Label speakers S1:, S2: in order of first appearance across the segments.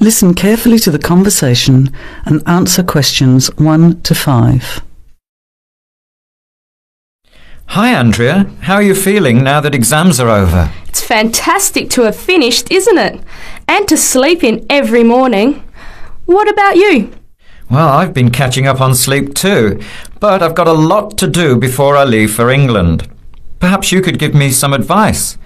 S1: Listen carefully to the conversation and answer questions 1 to 5.
S2: Hi, Andrea. How are you feeling now that exams are over?
S3: It's fantastic to have finished, isn't it? And to sleep in every morning. What about you?
S2: Well, I've been catching up on sleep too, but I've got a lot to do before I leave for England. Perhaps you could give me some advice.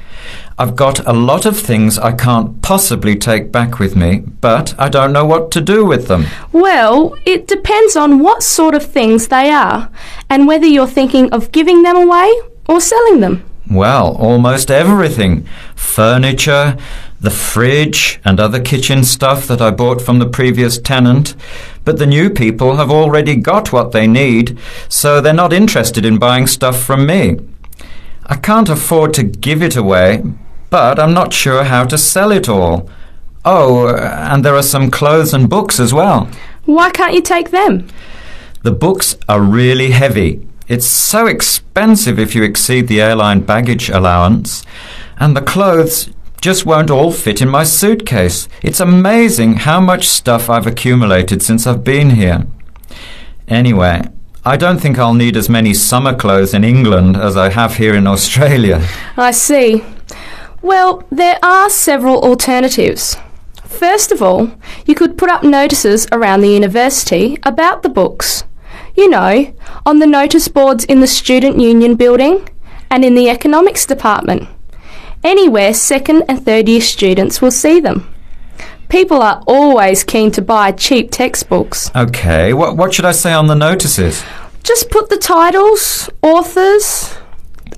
S2: I've got a lot of things I can't possibly take back with me, but I don't know what to do with them.
S3: Well, it depends on what sort of things they are and whether you're thinking of giving them away or selling them.
S2: Well, almost everything. Furniture, the fridge, and other kitchen stuff that I bought from the previous tenant. But the new people have already got what they need, so they're not interested in buying stuff from me. I can't afford to give it away, but I'm not sure how to sell it all. Oh, and there are some clothes and books as well.
S3: Why can't you take them?
S2: The books are really heavy. It's so expensive if you exceed the airline baggage allowance. And the clothes just won't all fit in my suitcase. It's amazing how much stuff I've accumulated since I've been here. Anyway, I don't think I'll need as many summer clothes in England as I have here in Australia.
S3: I see. Well, there are several alternatives. First of all, you could put up notices around the university about the books. You know, on the notice boards in the Student Union building and in the economics department. Anywhere second and third year students will see them. People are always keen to buy cheap textbooks.
S2: Okay, what, what should I say on the notices?
S3: Just put the titles, authors,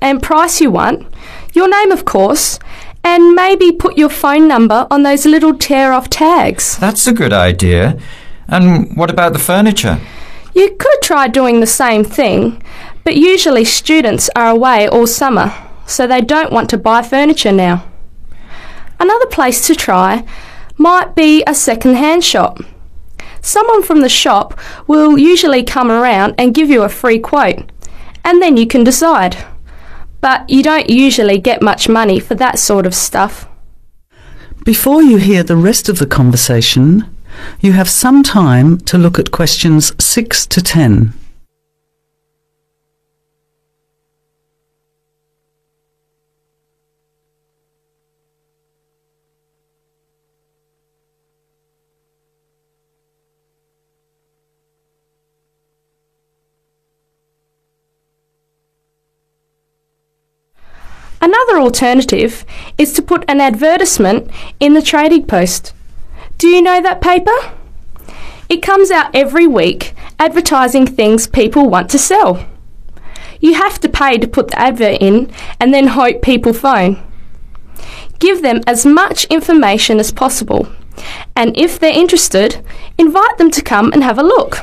S3: and price you want, your name, of course, and maybe put your phone number on those little tear off tags.
S2: That's a good idea. And what about the furniture?
S3: You could try doing the same thing, but usually students are away all summer, so they don't want to buy furniture now. Another place to try might be a second hand shop. Someone from the shop will usually come around and give you a free quote, and then you can decide. But you don't usually get much money for that sort of stuff.
S1: Before you hear the rest of the conversation, you have some time to look at questions 6 to 10.
S3: Another alternative is to put an advertisement in the Trading Post. Do you know that paper? It comes out every week advertising things people want to sell. You have to pay to put the advert in and then hope people phone. Give them as much information as possible, and if they're interested, invite them to come and have a look.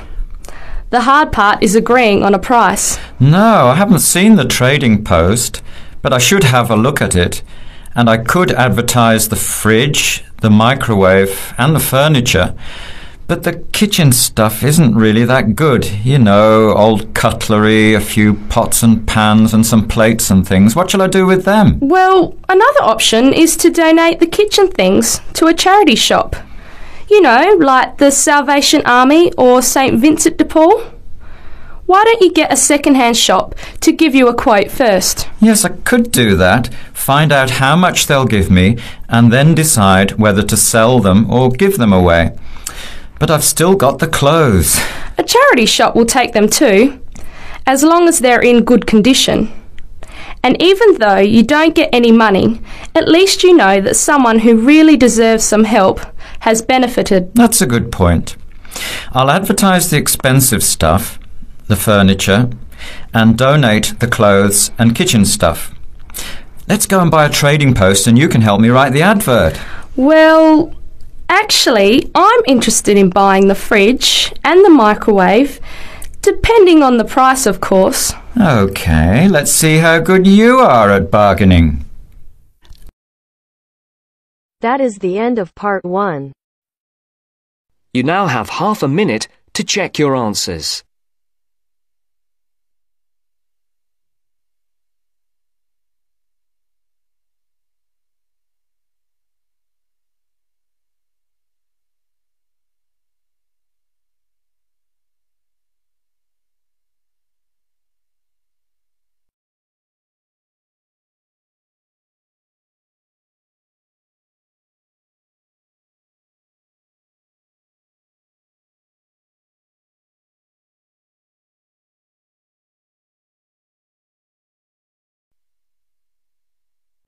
S3: The hard part is agreeing on a price.
S2: No, I haven't seen the trading post but I should have a look at it. And I could advertise the fridge, the microwave, and the furniture. But the kitchen stuff isn't really that good. You know, old cutlery, a few pots and pans, and some plates and things. What shall I do with them?
S3: Well, another option is to donate the kitchen things to a charity shop. You know, like the Salvation Army or St. Vincent de Paul. Why don't you get a second-hand shop to give you a quote first?
S2: Yes, I could do that. Find out how much they'll give me and then decide whether to sell them or give them away. But I've still got the clothes.
S3: A charity shop will take them too, as long as they're in good condition. And even though you don't get any money, at least you know that someone who really deserves some help has benefited.
S2: That's a good point. I'll advertise the expensive stuff the furniture, and donate the clothes and kitchen stuff. Let's go and buy a trading post and you can help me write the advert.
S3: Well, Actually, I'm interested in buying the fridge and the microwave, depending on the price, of course.
S2: OK, let's see how good you are at bargaining.
S4: That is the end of part one.
S5: You now have half a minute to check your answers.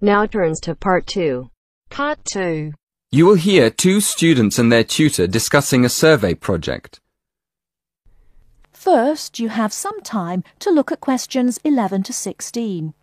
S4: Now turns to part two.
S6: Part 2.
S7: You will hear two students and their tutor discussing a survey project.
S8: First, you have some time to look at questions 11 to 16.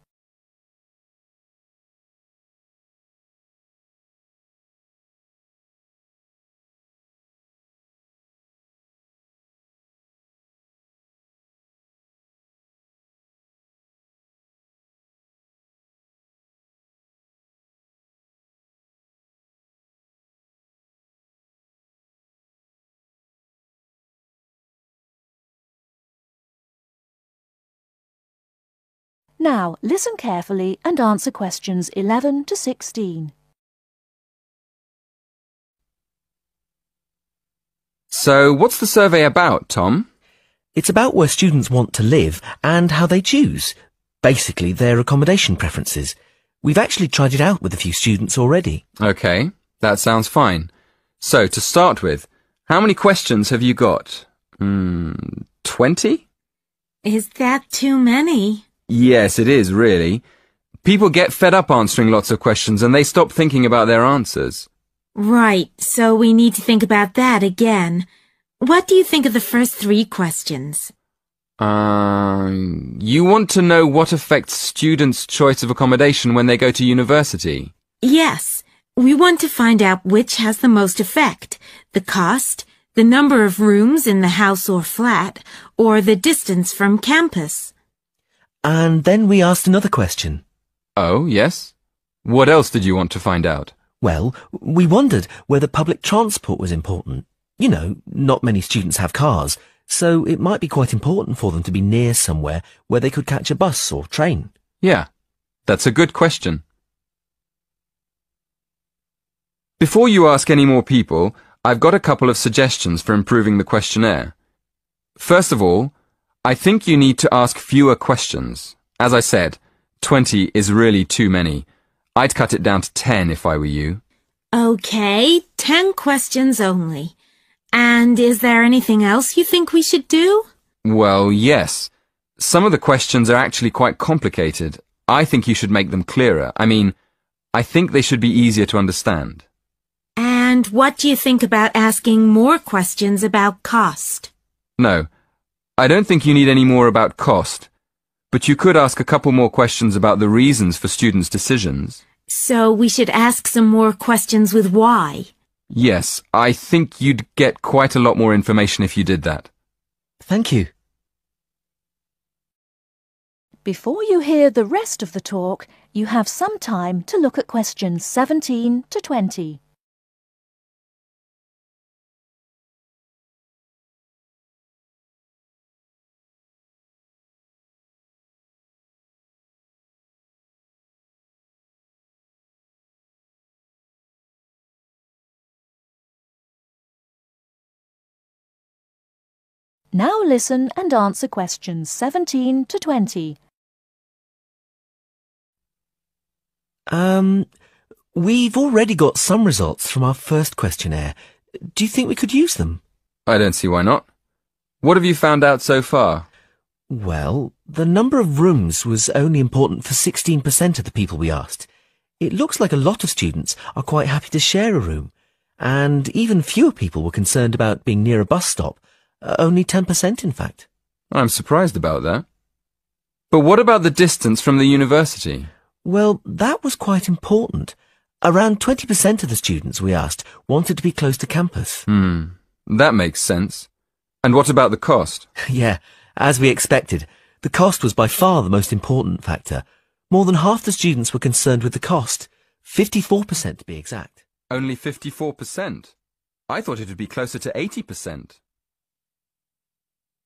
S8: Now, listen carefully and answer questions 11 to 16.
S7: So, what's the survey about, Tom?
S9: It's about where students want to live and how they choose. Basically, their accommodation preferences. We've actually tried it out with a few students already.
S7: Okay, that sounds fine. So, to start with, how many questions have you got? Hmm, 20?
S6: Is that too many?
S7: Yes, it is, really. People get fed up answering lots of questions and they stop thinking about their answers.
S6: Right, so we need to think about that again. What do you think of the first three questions?
S7: Uh, you want to know what affects students' choice of accommodation when they go to university?
S6: Yes, we want to find out which has the most effect. The cost, the number of rooms in the house or flat, or the distance from campus.
S9: And then we asked another question.
S7: Oh, yes? What else did you want to find out?
S9: Well, we wondered whether public transport was important. You know, not many students have cars, so it might be quite important for them to be near somewhere where they could catch a bus or train.
S7: Yeah, that's a good question. Before you ask any more people, I've got a couple of suggestions for improving the questionnaire. First of all, I think you need to ask fewer questions. As I said, 20 is really too many. I'd cut it down to 10 if I were you.
S6: Okay, ten questions only. And is there anything else you think we should do?
S7: Well, yes. Some of the questions are actually quite complicated. I think you should make them clearer. I mean, I think they should be easier to understand.
S6: And what do you think about asking more questions about cost?
S7: No, I don't think you need any more about cost. But you could ask a couple more questions about the reasons for students' decisions.
S6: So we should ask some more questions with why.
S7: Yes, I think you'd get quite a lot more information if you did that.
S9: Thank you.
S8: Before you hear the rest of the talk, you have some time to look at questions 17 to 20. Now listen and answer questions 17 to 20.
S9: Um, we've already got some results from our first questionnaire. Do you think we could use them?
S7: I don't see why not. What have you found out so far?
S9: Well, the number of rooms was only important for 16% of the people we asked. It looks like a lot of students are quite happy to share a room, and even fewer people were concerned about being near a bus stop, only 10% in fact.
S7: I'm surprised about that. But what about the distance from the university?
S9: Well, that was quite important. Around 20% of the students we asked wanted to be close to campus.
S7: Hmm, that makes sense. And what about the cost?
S9: yeah, as we expected, the cost was by far the most important factor. More than half the students were concerned with the cost. 54% to be exact.
S7: Only 54%? I thought it would be closer to 80%.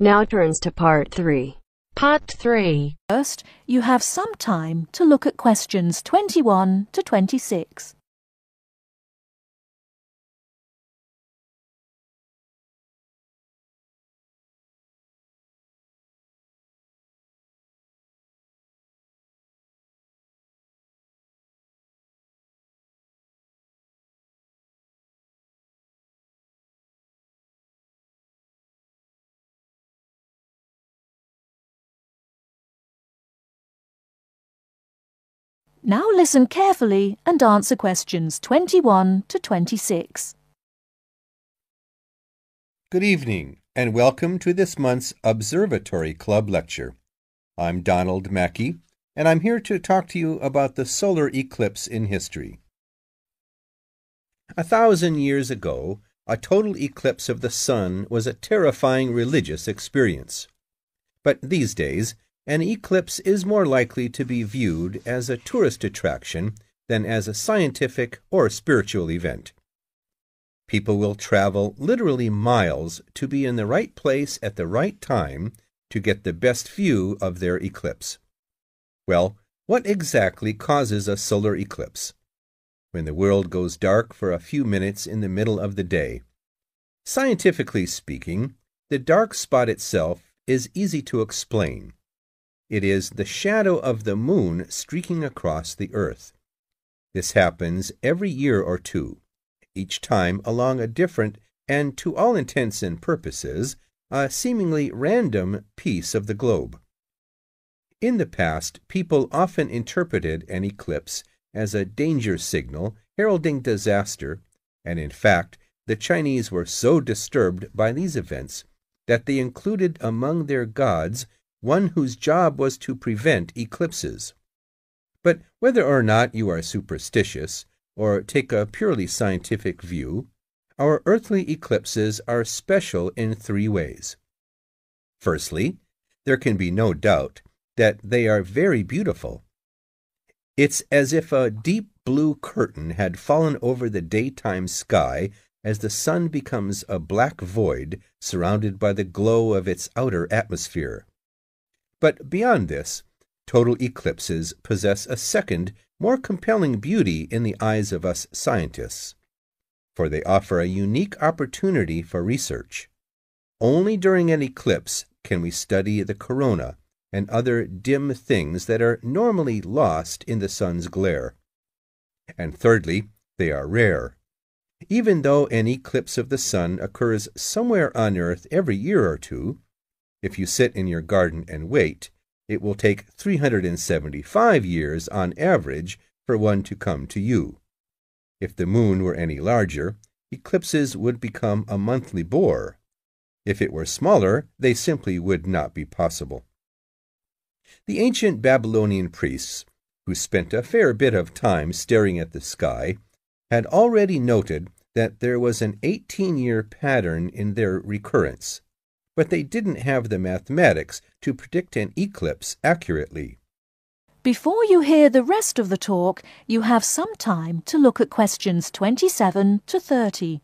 S4: Now turns to part three.
S8: Part 3. First, you have some time to look at questions 21 to 26. Now listen carefully and answer questions 21 to 26.
S10: Good evening, and welcome to this month's Observatory Club lecture. I'm Donald Mackey, and I'm here to talk to you about the solar eclipse in history. A thousand years ago, a total eclipse of the sun was a terrifying religious experience. But these days, an eclipse is more likely to be viewed as a tourist attraction than as a scientific or spiritual event. People will travel literally miles to be in the right place at the right time to get the best view of their eclipse. Well, what exactly causes a solar eclipse? When the world goes dark for a few minutes in the middle of the day. Scientifically speaking, the dark spot itself is easy to explain. It is the shadow of the moon streaking across the earth. This happens every year or two, each time along a different and, to all intents and purposes, a seemingly random piece of the globe. In the past, people often interpreted an eclipse as a danger signal heralding disaster, and in fact, the Chinese were so disturbed by these events that they included among their gods one whose job was to prevent eclipses. But whether or not you are superstitious, or take a purely scientific view, our earthly eclipses are special in three ways. Firstly, there can be no doubt that they are very beautiful. It's as if a deep blue curtain had fallen over the daytime sky as the sun becomes a black void surrounded by the glow of its outer atmosphere. But beyond this, total eclipses possess a second, more compelling beauty in the eyes of us scientists, for they offer a unique opportunity for research. Only during an eclipse can we study the corona and other dim things that are normally lost in the sun's glare. And thirdly, they are rare. Even though an eclipse of the sun occurs somewhere on Earth every year or two, if you sit in your garden and wait, it will take 375 years on average for one to come to you. If the moon were any larger, eclipses would become a monthly bore. If it were smaller, they simply would not be possible. The ancient Babylonian priests, who spent a fair bit of time staring at the sky, had already noted that there was an 18 year pattern in their recurrence but they didn't have the mathematics to predict an eclipse accurately.
S8: Before you hear the rest of the talk, you have some time to look at questions 27 to 30.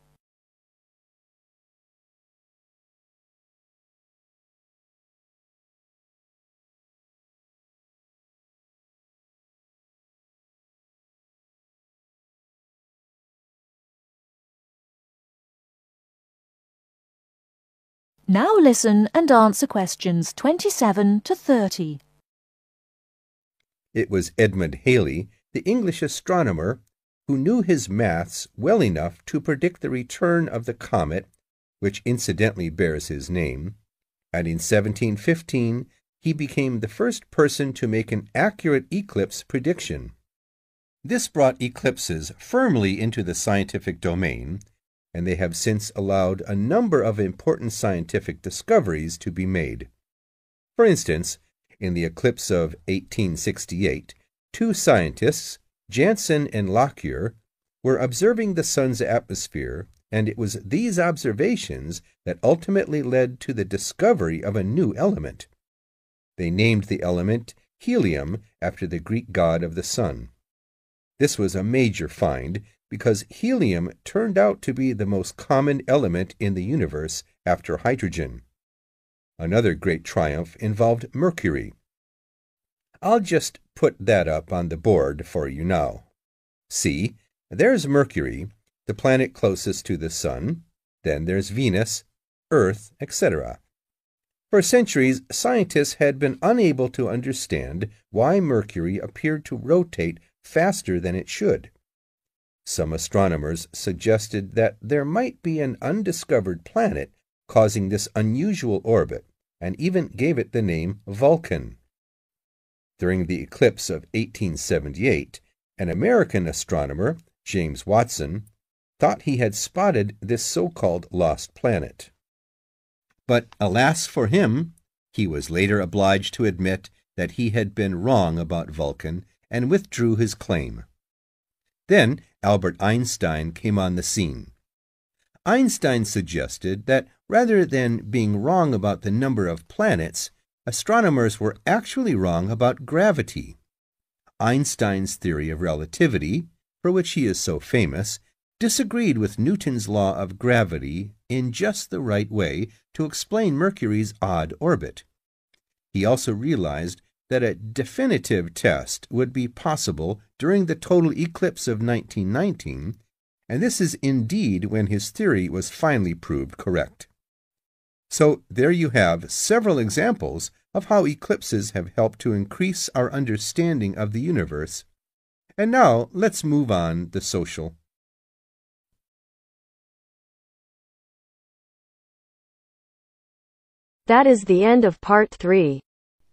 S8: Now listen and answer questions 27 to 30.
S10: It was Edmund Halley, the English astronomer, who knew his maths well enough to predict the return of the comet, which incidentally bears his name, and in 1715 he became the first person to make an accurate eclipse prediction. This brought eclipses firmly into the scientific domain, and they have since allowed a number of important scientific discoveries to be made. For instance, in the eclipse of 1868, two scientists, Janssen and Lockyer, were observing the sun's atmosphere, and it was these observations that ultimately led to the discovery of a new element. They named the element helium after the Greek god of the sun. This was a major find because helium turned out to be the most common element in the universe after hydrogen. Another great triumph involved mercury. I'll just put that up on the board for you now. See, there's Mercury, the planet closest to the Sun. Then there's Venus, Earth, etc. For centuries, scientists had been unable to understand why Mercury appeared to rotate faster than it should. Some astronomers suggested that there might be an undiscovered planet causing this unusual orbit, and even gave it the name Vulcan. During the eclipse of 1878, an American astronomer, James Watson, thought he had spotted this so called lost planet. But alas for him, he was later obliged to admit that he had been wrong about Vulcan and withdrew his claim. Then Albert Einstein came on the scene. Einstein suggested that rather than being wrong about the number of planets, astronomers were actually wrong about gravity. Einstein's theory of relativity, for which he is so famous, disagreed with Newton's law of gravity in just the right way to explain Mercury's odd orbit. He also realized that a definitive test would be possible during the total eclipse of 1919, and this is indeed when his theory was finally proved correct. So there you have several examples of how eclipses have helped to increase our understanding of the universe. And now let's move on the social.
S4: That is the end of part three.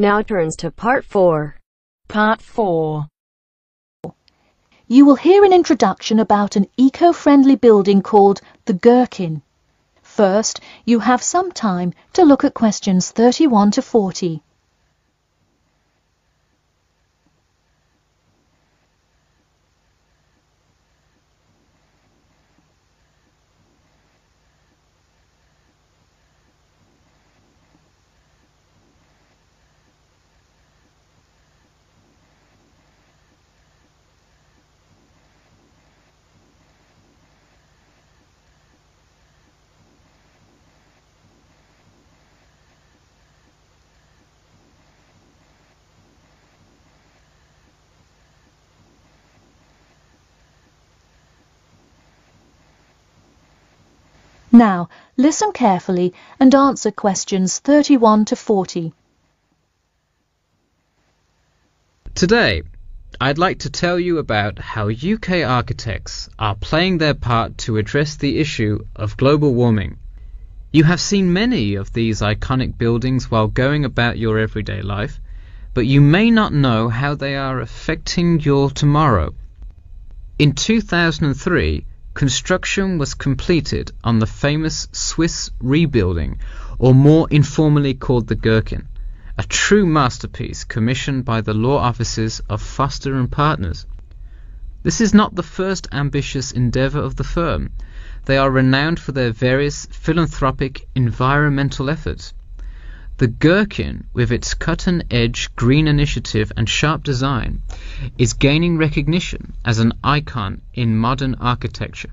S4: Now turns to part four.
S8: Part 4. You will hear an introduction about an eco-friendly building called the Gherkin. First, you have some time to look at questions 31 to 40. Now, listen carefully and answer questions 31 to 40.
S11: Today, I'd like to tell you about how UK architects are playing their part to address the issue of global warming. You have seen many of these iconic buildings while going about your everyday life, but you may not know how they are affecting your tomorrow. In 2003, construction was completed on the famous Swiss Re building, or more informally called the Gherkin, a true masterpiece commissioned by the law offices of Foster and Partners. This is not the first ambitious endeavour of the firm. They are renowned for their various philanthropic environmental efforts. The Gherkin, with its cut-and-edge green initiative and sharp design, is gaining recognition as an icon in modern architecture.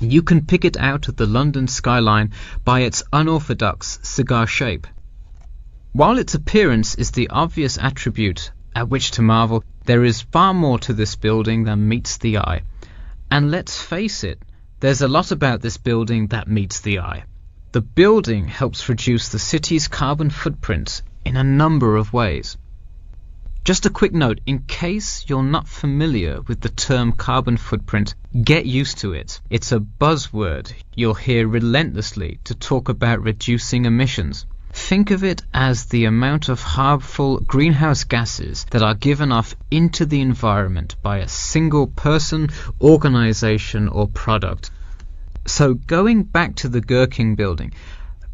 S11: You can pick it out of the London skyline by its unorthodox cigar shape. While its appearance is the obvious attribute at which to marvel, there is far more to this building than meets the eye. And let's face it, there's a lot about this building that meets the eye. The building helps reduce the city's carbon footprint in a number of ways. Just a quick note, in case you're not familiar with the term carbon footprint, get used to it. It's a buzzword you'll hear relentlessly to talk about reducing emissions. Think of it as the amount of harmful greenhouse gases that are given off into the environment by a single person, organization, or product. So going back to the Gherkin building,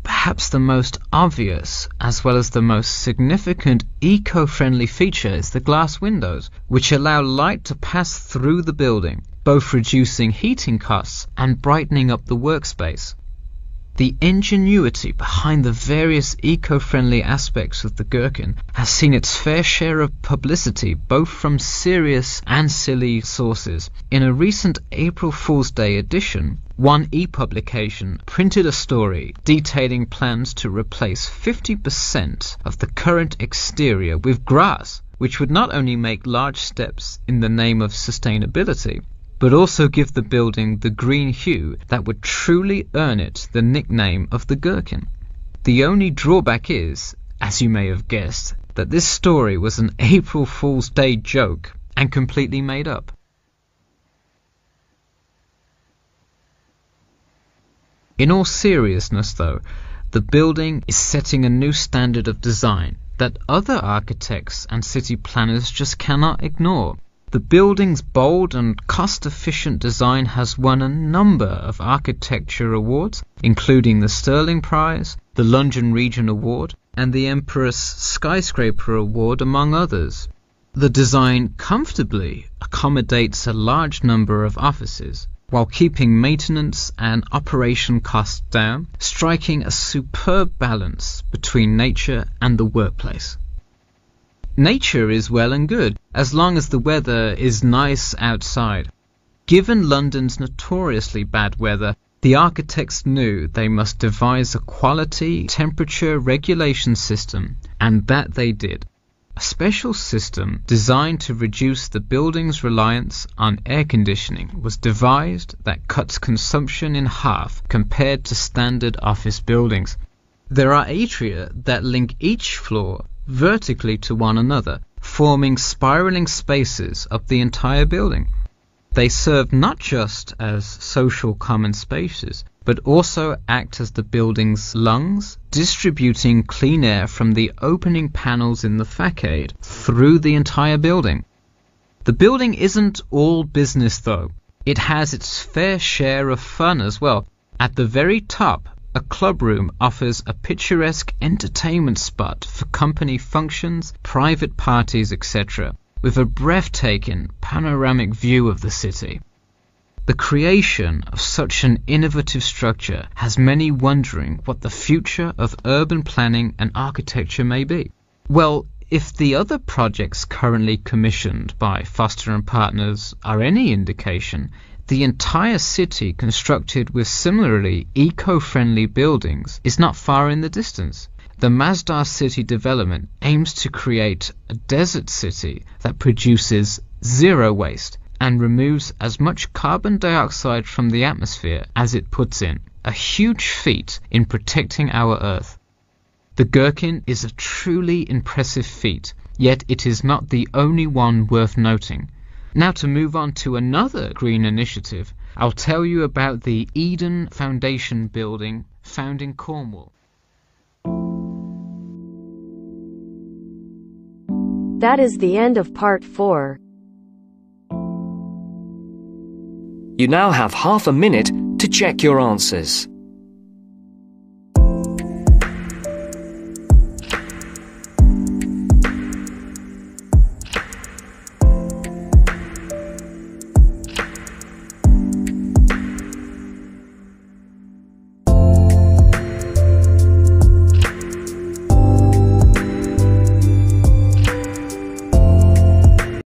S11: perhaps the most obvious as well as the most significant eco-friendly feature is the glass windows, which allow light to pass through the building, both reducing heating costs and brightening up the workspace. The ingenuity behind the various eco-friendly aspects of the Gherkin has seen its fair share of publicity both from serious and silly sources. In a recent April Fool's Day edition, one e-publication printed a story detailing plans to replace 50% of the current exterior with grass, which would not only make large steps in the name of sustainability, but also give the building the green hue that would truly earn it the nickname of the Gherkin. The only drawback is, as you may have guessed, that this story was an April Fool's Day joke and completely made up. In all seriousness, though, the building is setting a new standard of design that other architects and city planners just cannot ignore. The building's bold and cost-efficient design has won a number of architecture awards, including the Stirling Prize, the London Region Award, and the Emporis Skyscraper Award, among others. The design comfortably accommodates a large number of offices, while keeping maintenance and operation costs down, striking a superb balance between nature and the workplace. Nature is well and good, as long as the weather is nice outside. Given London's notoriously bad weather, the architects knew they must devise a quality temperature regulation system, and that they did. A special system designed to reduce the building's reliance on air conditioning was devised that cuts consumption in half compared to standard office buildings. There are atria that link each floor vertically to one another, forming spiraling spaces up the entire building. They serve not just as social common spaces, but also act as the building's lungs, distributing clean air from the opening panels in the facade through the entire building. The building isn't all business though. It has its fair share of fun as well. At the very top, a club room offers a picturesque entertainment spot for company functions, private parties, etc., with a breathtaking panoramic view of the city. The creation of such an innovative structure has many wondering what the future of urban planning and architecture may be. Well, if the other projects currently commissioned by Foster and Partners are any indication, the entire city constructed with similarly eco-friendly buildings is not far in the distance. The Masdar City development aims to create a desert city that produces zero waste and removes as much carbon dioxide from the atmosphere as it puts in, a huge feat in protecting our Earth. The Gherkin is a truly impressive feat, yet it is not the only one worth noting. Now to move on to another green initiative, I'll tell you about the Eden Foundation building found in Cornwall.
S4: That is the end of part 4.
S5: You now have half a minute to check your answers.